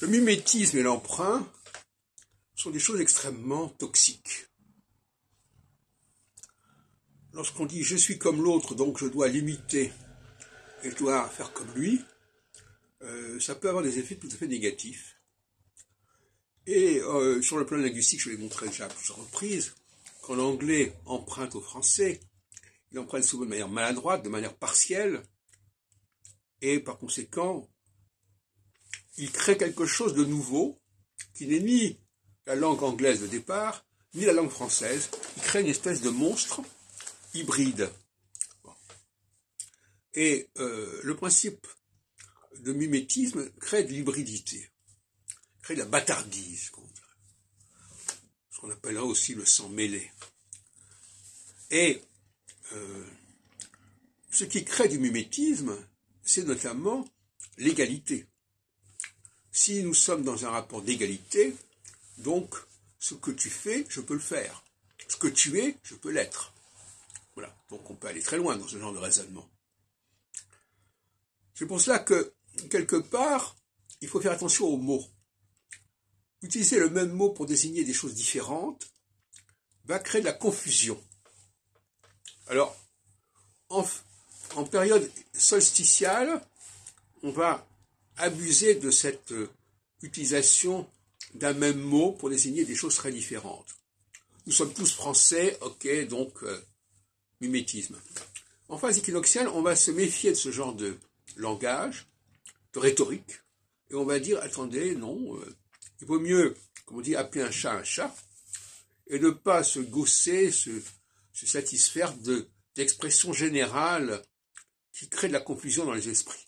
Le mimétisme et l'emprunt sont des choses extrêmement toxiques. Lorsqu'on dit je suis comme l'autre, donc je dois l'imiter et je dois faire comme lui, euh, ça peut avoir des effets tout à fait négatifs. Et euh, sur le plan linguistique, je l'ai montré déjà à plusieurs reprises, quand l'anglais emprunte au français, il emprunte souvent de manière maladroite, de manière partielle, et par conséquent, il crée quelque chose de nouveau qui n'est ni la langue anglaise de départ, ni la langue française. Il crée une espèce de monstre hybride. Et euh, le principe de mimétisme crée de l'hybridité, crée de la bâtardise, ce qu'on appellera aussi le sang mêlé. Et euh, ce qui crée du mimétisme, c'est notamment l'égalité. Si nous sommes dans un rapport d'égalité, donc ce que tu fais, je peux le faire. Ce que tu es, je peux l'être. Voilà. Donc on peut aller très loin dans ce genre de raisonnement. C'est pour cela que, quelque part, il faut faire attention aux mots. Utiliser le même mot pour désigner des choses différentes va créer de la confusion. Alors, en, période solsticiale, on va abuser de cette euh, utilisation d'un même mot pour désigner des choses très différentes. Nous sommes tous français, ok, donc euh, mimétisme. En phase équinoxiale, on va se méfier de ce genre de langage, de rhétorique, et on va dire, attendez, non, euh, il vaut mieux, comme on dit, appeler un chat un chat, et ne pas se gausser, se, satisfaire de, d'expressions générales qui créent de la confusion dans les esprits.